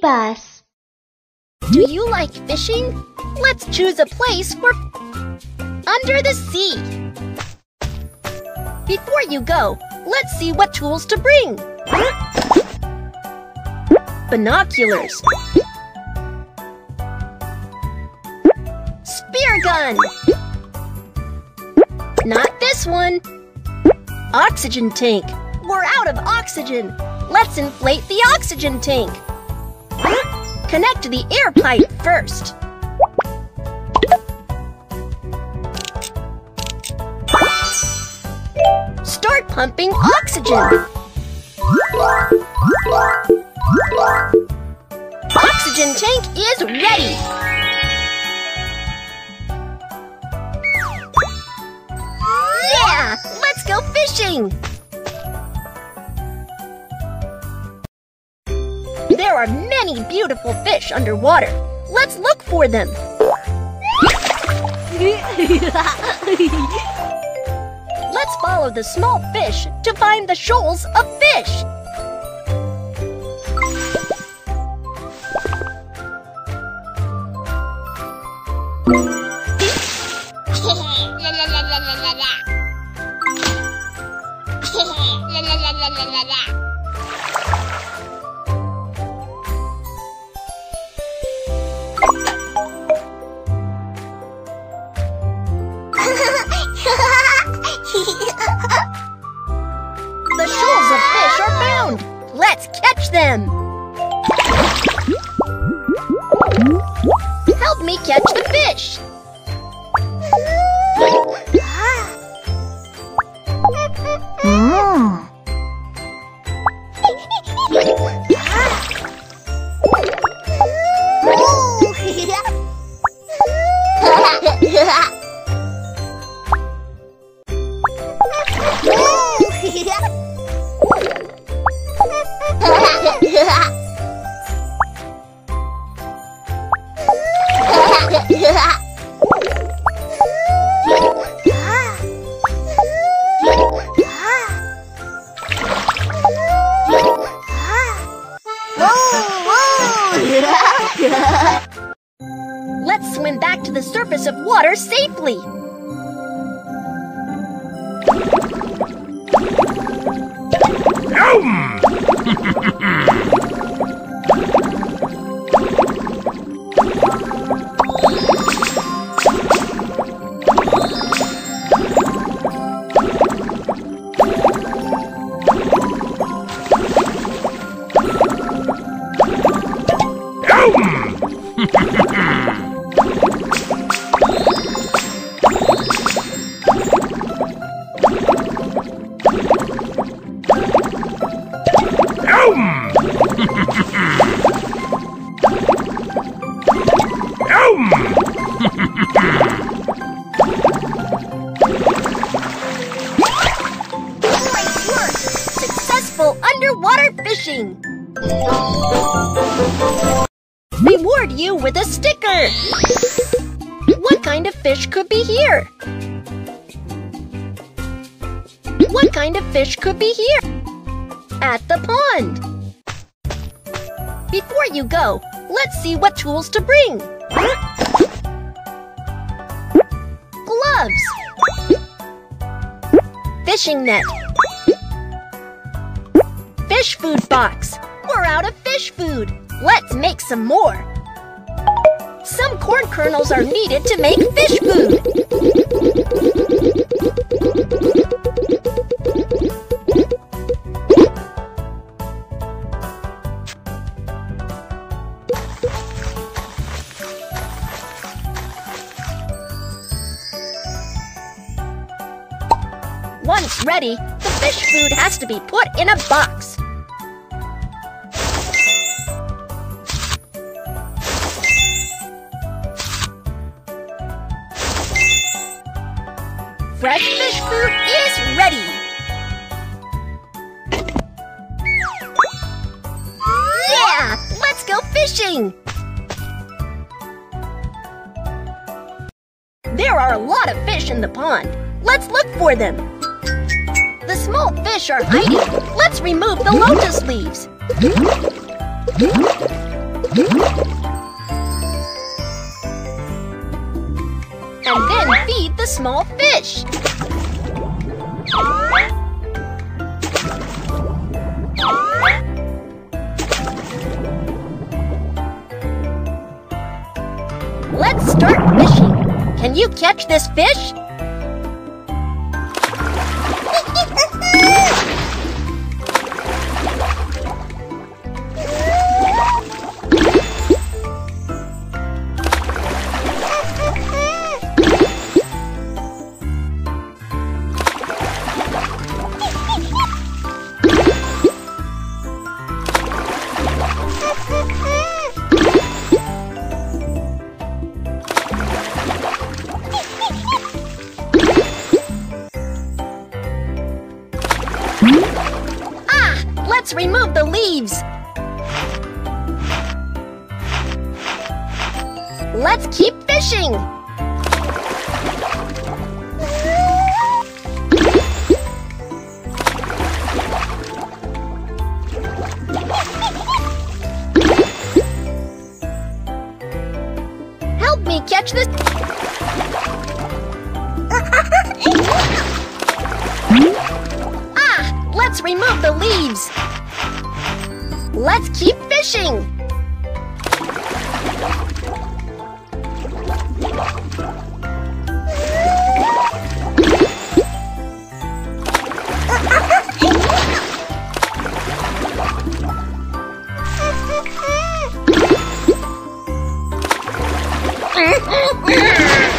bus. Do you like fishing? Let's choose a place for under the sea. Before you go, let's see what tools to bring. Binoculars. Spear gun. Not this one. Oxygen tank. We're out of oxygen. Let's inflate the oxygen tank. Connect the air pipe first. Start pumping oxygen. Oxygen tank is ready. Yeah! Let's go fishing! Many beautiful fish underwater. Let's look for them. Let's follow the small fish to find the shoals of fish. Let's catch them. Help me catch the fish. Ah. Let's hmm. Water safely. Great Reward you with a sticker! What kind of fish could be here? What kind of fish could be here? At the pond! Before you go, let's see what tools to bring. Gloves. Fishing net. Fish food box. We're out of fish food. Let's make some more. Some corn kernels are needed to make fish food. Once ready, the fish food has to be put in a box. Fresh fish food is ready. Yeah! Let's go fishing! There are a lot of fish in the pond. Let's look for them. The small fish are hiding. Let's remove the lotus leaves. Small fish. Let's start fishing. Can you catch this fish? Ah! Let's remove the leaves. Let's keep fishing. remove the leaves. Let's keep fishing.